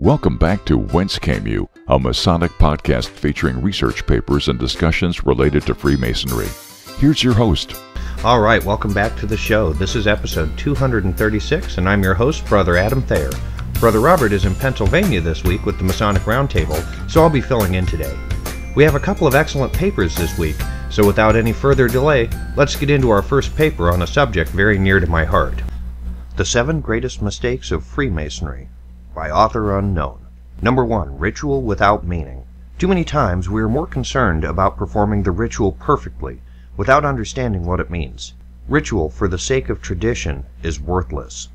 Welcome back to Whence Came You, a Masonic podcast featuring research papers and discussions related to Freemasonry. Here's your host. All right, welcome back to the show. This is episode 236, and I'm your host, Brother Adam Thayer. Brother Robert is in Pennsylvania this week with the Masonic Roundtable, so I'll be filling in today. We have a couple of excellent papers this week, so without any further delay, let's get into our first paper on a subject very near to my heart The Seven Greatest Mistakes of Freemasonry by author unknown. Number 1 Ritual without meaning. Too many times we are more concerned about performing the ritual perfectly without understanding what it means. Ritual for the sake of tradition is worthless.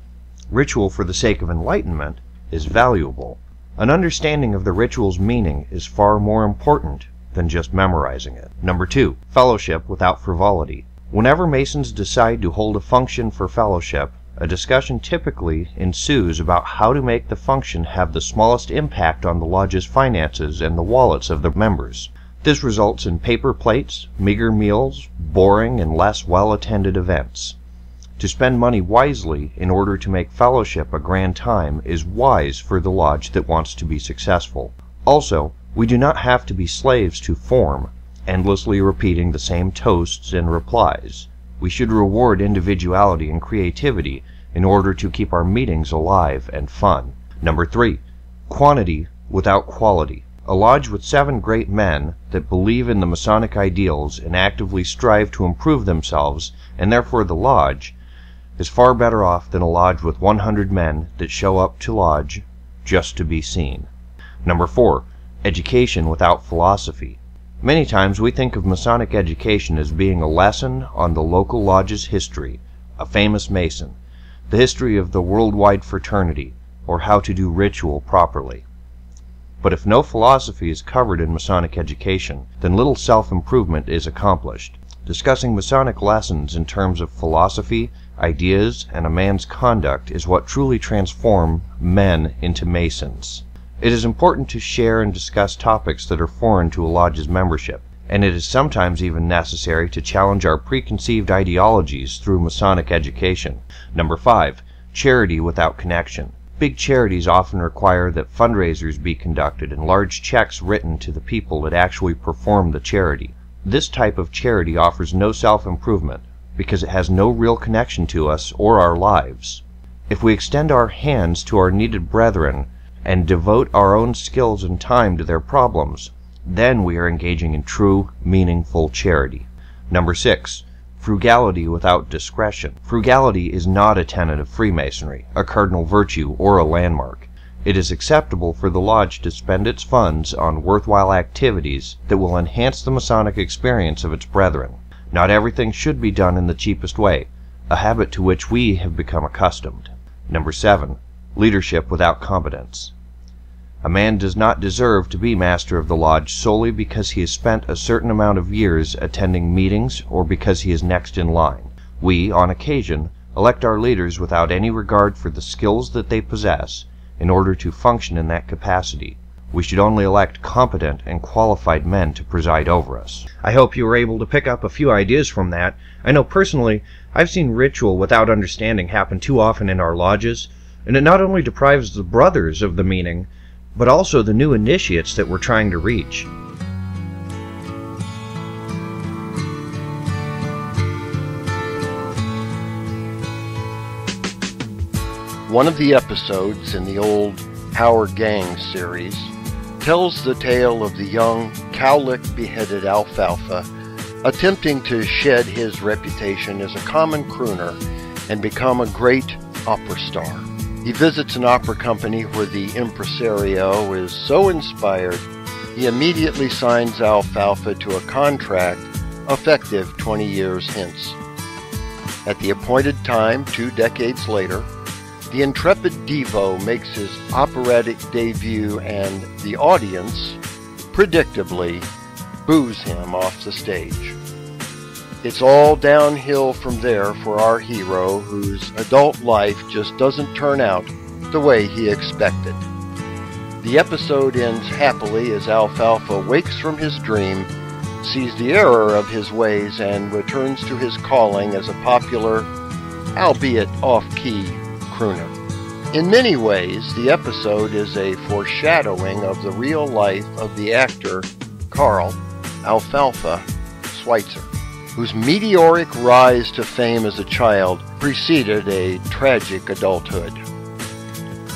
Ritual for the sake of enlightenment is valuable. An understanding of the ritual's meaning is far more important than just memorizing it. Number 2 Fellowship without frivolity. Whenever Masons decide to hold a function for fellowship, a discussion typically ensues about how to make the function have the smallest impact on the lodge's finances and the wallets of the members. This results in paper plates, meager meals, boring and less well attended events. To spend money wisely in order to make fellowship a grand time is wise for the lodge that wants to be successful. Also, we do not have to be slaves to form, endlessly repeating the same toasts and replies. We should reward individuality and creativity in order to keep our meetings alive and fun. Number three, quantity without quality. A lodge with seven great men that believe in the Masonic ideals and actively strive to improve themselves, and therefore the lodge, is far better off than a lodge with 100 men that show up to lodge just to be seen. Number four, education without philosophy. Many times we think of Masonic education as being a lesson on the local lodge's history, a famous Mason, the history of the worldwide fraternity, or how to do ritual properly. But if no philosophy is covered in Masonic education, then little self improvement is accomplished. Discussing Masonic lessons in terms of philosophy, ideas, and a man's conduct is what truly transform men into Masons. It is important to share and discuss topics that are foreign to a lodge's membership, and it is sometimes even necessary to challenge our preconceived ideologies through Masonic education. Number 5. Charity without connection. Big charities often require that fundraisers be conducted and large checks written to the people that actually perform the charity. This type of charity offers no self improvement because it has no real connection to us or our lives. If we extend our hands to our needed brethren, and devote our own skills and time to their problems, then we are engaging in true, meaningful charity. Number six, frugality without discretion. Frugality is not a tenet of Freemasonry, a cardinal virtue, or a landmark. It is acceptable for the lodge to spend its funds on worthwhile activities that will enhance the Masonic experience of its brethren. Not everything should be done in the cheapest way, a habit to which we have become accustomed. Number seven, leadership without competence. A man does not deserve to be master of the lodge solely because he has spent a certain amount of years attending meetings or because he is next in line. We, on occasion, elect our leaders without any regard for the skills that they possess in order to function in that capacity. We should only elect competent and qualified men to preside over us. I hope you were able to pick up a few ideas from that. I know personally, I've seen ritual without understanding happen too often in our lodges, and it not only deprives the brothers of the meaning, but also the new initiates that we're trying to reach. One of the episodes in the old Our Gang series tells the tale of the young cowlick beheaded alfalfa attempting to shed his reputation as a common crooner and become a great opera star. He visits an opera company where the impresario is so inspired, he immediately signs Alfalfa to a contract effective 20 years hence. At the appointed time, two decades later, the intrepid Devo makes his operatic debut and the audience, predictably, boos him off the stage. It's all downhill from there for our hero, whose adult life just doesn't turn out the way he expected. The episode ends happily as Alfalfa wakes from his dream, sees the error of his ways, and returns to his calling as a popular, albeit off key, crooner. In many ways, the episode is a foreshadowing of the real life of the actor Carl Alfalfa Switzer, whose meteoric rise to fame as a child preceded a tragic adulthood.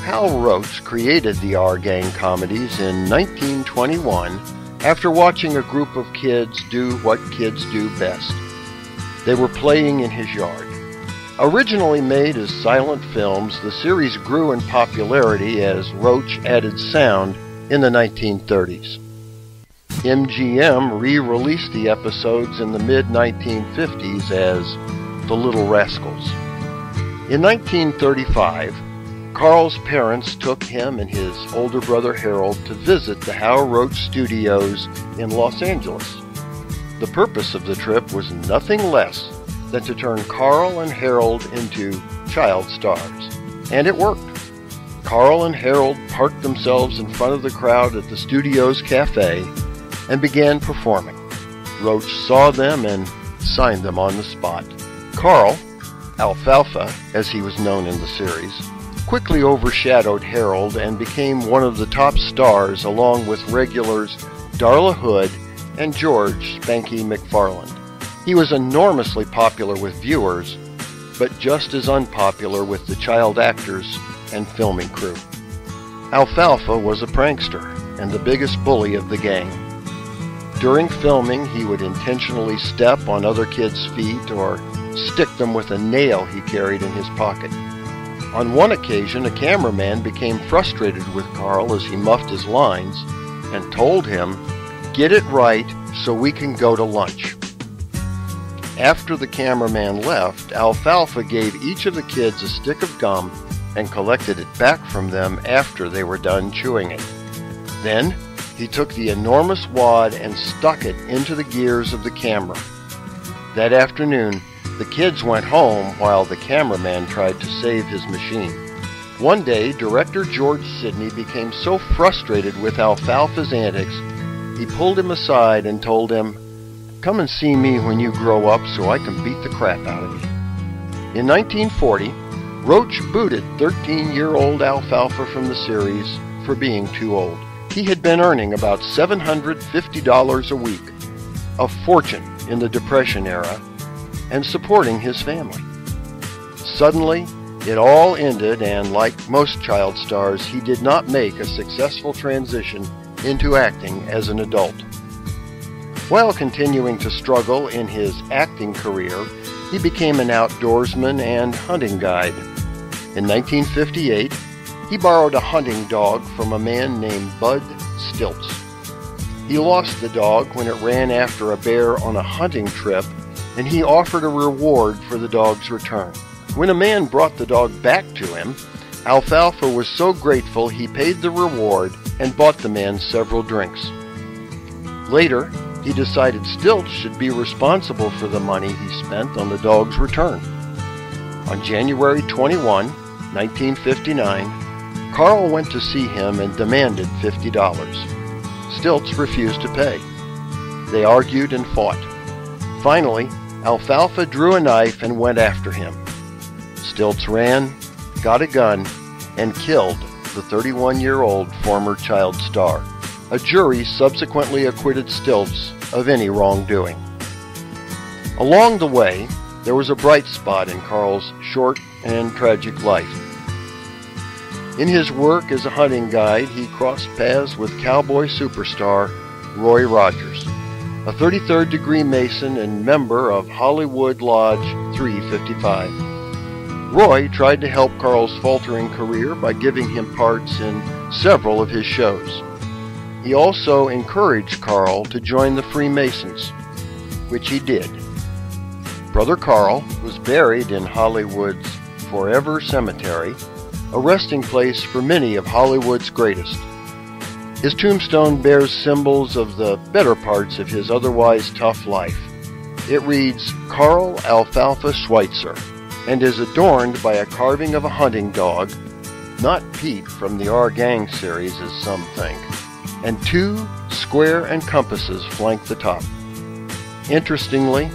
Hal Roach created the Our Gang comedies in 1921 after watching a group of kids do what kids do best. They were playing in his yard. Originally made as silent films, the series grew in popularity as Roach added sound in the 1930s. MGM re released the episodes in the mid 1950s as The Little Rascals. In 1935, Carl's parents took him and his older brother Harold to visit the Hal Roach Studios in Los Angeles. The purpose of the trip was nothing less than to turn Carl and Harold into child stars. And it worked. Carl and Harold parked themselves in front of the crowd at the studio's cafe and began performing. Roach saw them and signed them on the spot. Carl, Alfalfa as he was known in the series, quickly overshadowed Harold and became one of the top stars along with regulars Darla Hood and George Spanky McFarland. He was enormously popular with viewers, but just as unpopular with the child actors and filming crew. Alfalfa was a prankster and the biggest bully of the gang. During filming, he would intentionally step on other kids' feet or stick them with a nail he carried in his pocket. On one occasion, a cameraman became frustrated with Carl as he muffed his lines and told him, Get it right so we can go to lunch. After the cameraman left, Alfalfa gave each of the kids a stick of gum and collected it back from them after they were done chewing it. Then he took the enormous wad and stuck it into the gears of the camera. That afternoon, the kids went home while the cameraman tried to save his machine. One day, director George Sidney became so frustrated with Alfalfa's antics, he pulled him aside and told him, Come and see me when you grow up so I can beat the crap out of you. In 1940, Roach booted 13 year old Alfalfa from the series for being too old. He had been earning about $750 a week, a fortune in the Depression era, and supporting his family. Suddenly, it all ended, and like most child stars, he did not make a successful transition into acting as an adult. While continuing to struggle in his acting career, he became an outdoorsman and hunting guide. In 1958, he borrowed a hunting dog from a man named Bud Stiltz. He lost the dog when it ran after a bear on a hunting trip, and he offered a reward for the dog's return. When a man brought the dog back to him, Alfalfa was so grateful he paid the reward and bought the man several drinks. Later, he decided Stiltz should be responsible for the money he spent on the dog's return. On January 21, 1959, Carl went to see him and demanded $50. Stiltz refused to pay. They argued and fought. Finally, Alfalfa drew a knife and went after him. Stiltz ran, got a gun, and killed the 31 year old former child star. A jury subsequently acquitted Stiltz of any wrongdoing. Along the way, there was a bright spot in Carl's short and tragic life. In his work as a hunting guide, he crossed paths with cowboy superstar Roy Rogers, a 33rd degree Mason and member of Hollywood Lodge 355. Roy tried to help Carl's faltering career by giving him parts in several of his shows. He also encouraged Carl to join the Freemasons, which he did. Brother Carl was buried in Hollywood's Forever Cemetery, a resting place for many of Hollywood's greatest. His tombstone bears symbols of the better parts of his otherwise tough life. It reads Carl Alfalfa Switzer and is adorned by a carving of a hunting dog, not Pete from the Our Gang series as some think and two square and compasses flank the top. Interestingly,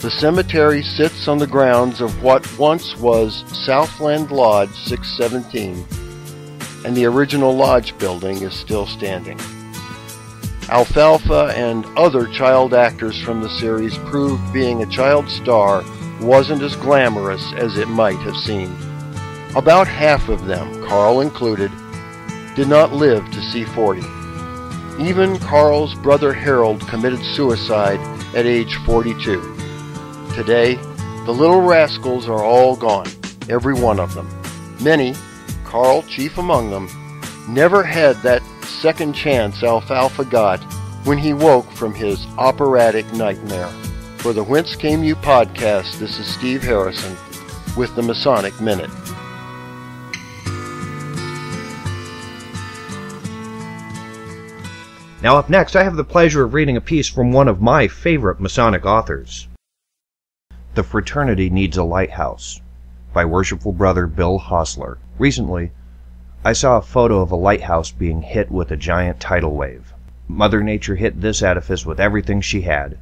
The cemetery sits on the grounds of what once was Southland Lodge 617, and the original lodge building is still standing. Alfalfa and other child actors from the series proved being a child star wasn't as glamorous as it might have seemed. About half of them, Carl included, did not live to see 40. Even Carl's brother Harold committed suicide at age 42. Today, the little rascals are all gone, every one of them. Many, Carl chief among them, never had that second chance Alfalfa got when he woke from his operatic nightmare. For the Whence Came You podcast, this is Steve Harrison with the Masonic Minute. Now, up next, I have the pleasure of reading a piece from one of my favorite Masonic authors. The Fraternity Needs a Lighthouse by Worshipful Brother Bill Hosler. Recently, I saw a photo of a lighthouse being hit with a giant tidal wave. Mother Nature hit this edifice with everything she had,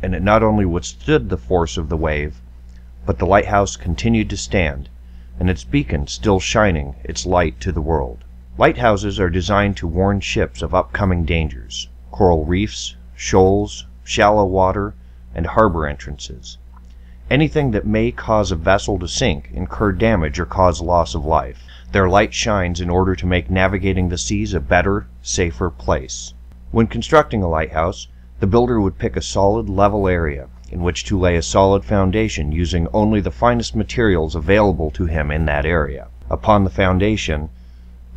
and it not only withstood the force of the wave, but the lighthouse continued to stand, and its beacon still shining its light to the world. Lighthouses are designed to warn ships of upcoming dangers coral reefs, shoals, shallow water, and harbor entrances. Anything that may cause a vessel to sink, incur damage, or cause loss of life. Their light shines in order to make navigating the seas a better, safer place. When constructing a lighthouse, the builder would pick a solid, level area in which to lay a solid foundation using only the finest materials available to him in that area. Upon the foundation,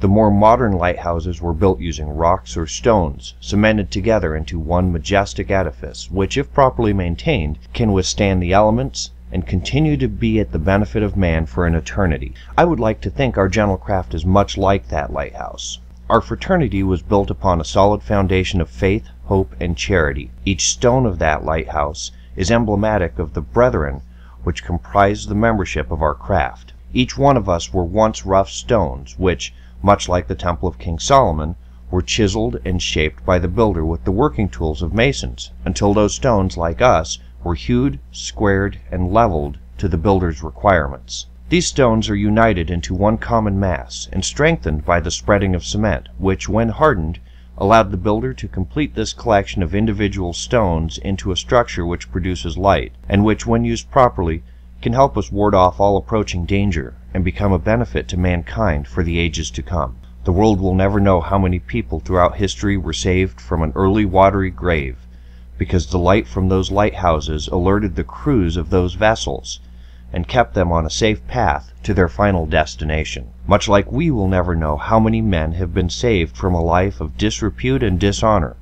the more modern lighthouses were built using rocks or stones, cemented together into one majestic edifice, which, if properly maintained, can withstand the elements and continue to be at the benefit of man for an eternity. I would like to think our gentle craft is much like that lighthouse. Our fraternity was built upon a solid foundation of faith, hope, and charity. Each stone of that lighthouse is emblematic of the brethren which comprise the membership of our craft. Each one of us were once rough stones, which, much like the temple of King Solomon, were chiseled and shaped by the builder with the working tools of masons, until those stones, like us, were hewed, squared, and leveled to the builder's requirements. These stones are united into one common mass, and strengthened by the spreading of cement, which, when hardened, allowed the builder to complete this collection of individual stones into a structure which produces light, and which, when used properly, can help us ward off all approaching danger, and become a benefit to mankind for the ages to come. The world will never know how many people throughout history were saved from an early watery grave, because the light from those lighthouses alerted the crews of those vessels, and kept them on a safe path to their final destination. Much like we will never know how many men have been saved from a life of disrepute and dishonor,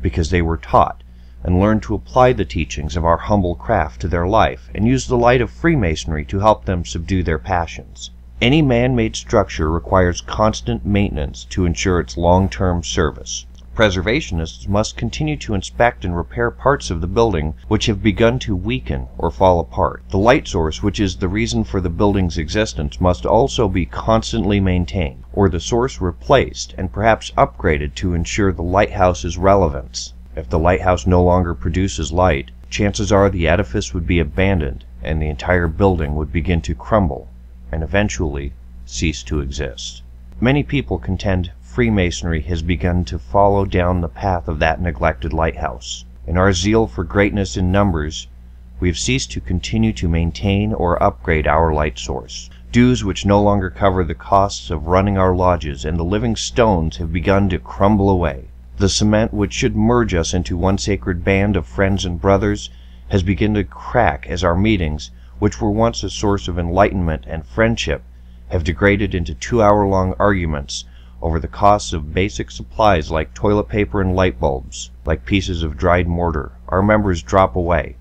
because they were taught and learn to apply the teachings of our humble craft to their life and use the light of Freemasonry to help them subdue their passions. Any man made structure requires constant maintenance to ensure its long term service. Preservationists must continue to inspect and repair parts of the building which have begun to weaken or fall apart. The light source, which is the reason for the building's existence, must also be constantly maintained, or the source replaced and perhaps upgraded to ensure the lighthouse's relevance. If the lighthouse no longer produces light, chances are the edifice would be abandoned and the entire building would begin to crumble and eventually cease to exist. Many people contend Freemasonry has begun to follow down the path of that neglected lighthouse. In our zeal for greatness in numbers, we have ceased to continue to maintain or upgrade our light source. Dues which no longer cover the costs of running our lodges and the living stones have begun to crumble away. The cement which should merge us into one sacred band of friends and brothers has begun to crack as our meetings, which were once a source of enlightenment and friendship, have degraded into two hour long arguments over the costs of basic supplies like toilet paper and light bulbs. Like pieces of dried mortar, our members drop away,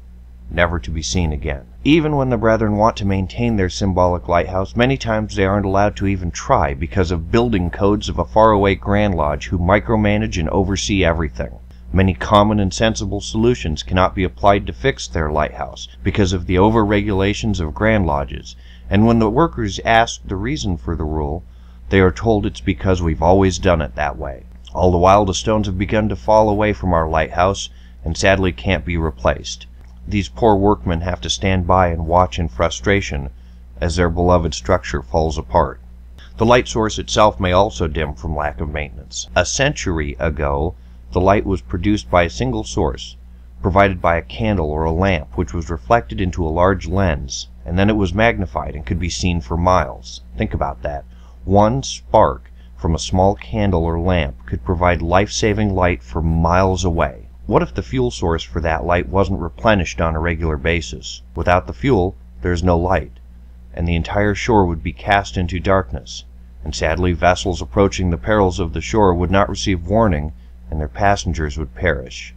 never to be seen again. Even when the brethren want to maintain their symbolic lighthouse, many times they aren't allowed to even try because of building codes of a faraway Grand Lodge who micromanage and oversee everything. Many common and sensible solutions cannot be applied to fix their lighthouse because of the over-regulations of Grand Lodges, and when the workers ask the reason for the rule, they are told it's because we've always done it that way. All the while the stones have begun to fall away from our lighthouse and sadly can't be replaced. These poor workmen have to stand by and watch in frustration as their beloved structure falls apart. The light source itself may also dim from lack of maintenance. A century ago, the light was produced by a single source, provided by a candle or a lamp, which was reflected into a large lens, and then it was magnified and could be seen for miles. Think about that. One spark from a small candle or lamp could provide life-saving light for miles away. What if the fuel source for that light wasn't replenished on a regular basis? Without the fuel, there is no light, and the entire shore would be cast into darkness. And sadly, vessels approaching the perils of the shore would not receive warning, and their passengers would perish.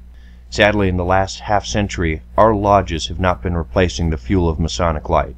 Sadly, in the last half century, our lodges have not been replacing the fuel of Masonic light,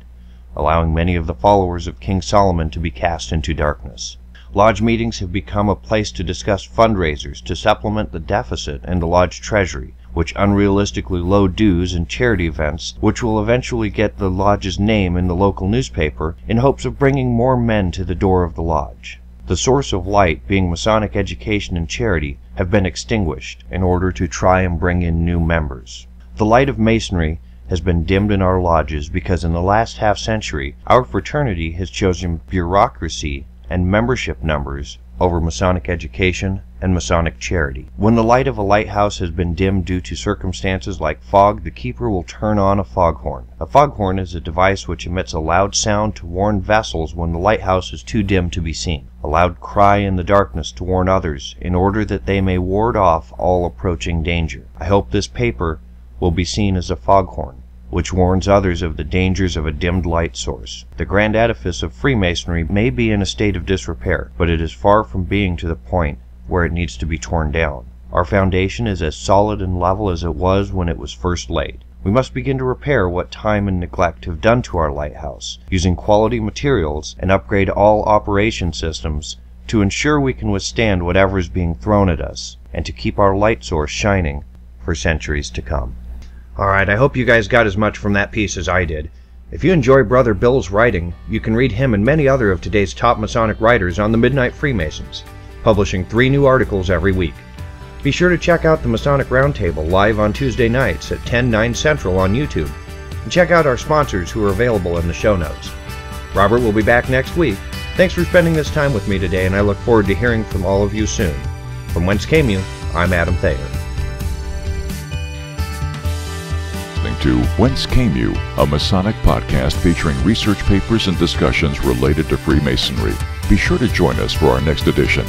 allowing many of the followers of King Solomon to be cast into darkness. Lodge meetings have become a place to discuss fundraisers to supplement the deficit in the lodge treasury, which unrealistically low dues and charity events, which will eventually get the lodge's name in the local newspaper in hopes of bringing more men to the door of the lodge. The source of light, being Masonic education and charity, have been extinguished in order to try and bring in new members. The light of Masonry has been dimmed in our lodges because in the last half century our fraternity has chosen bureaucracy and membership numbers over Masonic education and Masonic charity. When the light of a lighthouse has been dimmed due to circumstances like fog, the keeper will turn on a foghorn. A foghorn is a device which emits a loud sound to warn vessels when the lighthouse is too dim to be seen. A loud cry in the darkness to warn others in order that they may ward off all approaching danger. I hope this paper will be seen as a foghorn which warns others of the dangers of a dimmed light source. The grand edifice of Freemasonry may be in a state of disrepair, but it is far from being to the point where it needs to be torn down. Our foundation is as solid and level as it was when it was first laid. We must begin to repair what time and neglect have done to our lighthouse, using quality materials and upgrade all operation systems to ensure we can withstand whatever is being thrown at us and to keep our light source shining for centuries to come. Alright, I hope you guys got as much from that piece as I did. If you enjoy Brother Bill's writing, you can read him and many other of today's top Masonic writers on the Midnight Freemasons, publishing three new articles every week. Be sure to check out the Masonic Roundtable live on Tuesday nights at 10, 9 Central on YouTube, and check out our sponsors who are available in the show notes. Robert will be back next week. Thanks for spending this time with me today, and I look forward to hearing from all of you soon. From Whence Came You, I'm Adam Thayer. To Whence Came You, a Masonic podcast featuring research papers and discussions related to Freemasonry. Be sure to join us for our next edition.